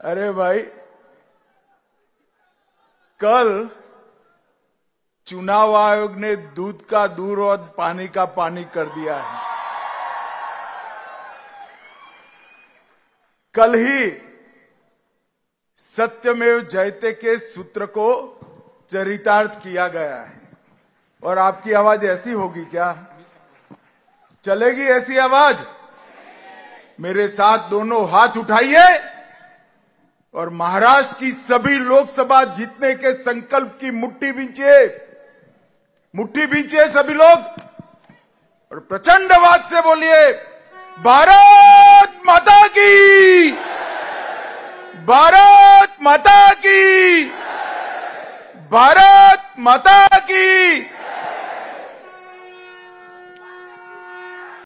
अरे भाई, कल चुनाव आयोग ने दूध का दूर और पानी का पानी कर दिया है। कल ही सत्यमेव जयते के सूत्र को चरितार्थ किया गया है। और आपकी आवाज़ ऐसी होगी क्या? चलेगी ऐसी आवाज़? मेरे साथ दोनों हाथ उठाइए। और महाराष्ट्र की सभी लोकसभा जीतने के संकल्प की मुट्ठी बींचे। मुट्ठी बींचे सभी लोग। और प्रचंड आवाज़ से बोलिए, भारत माता की। भारत माता की। भारत माता की।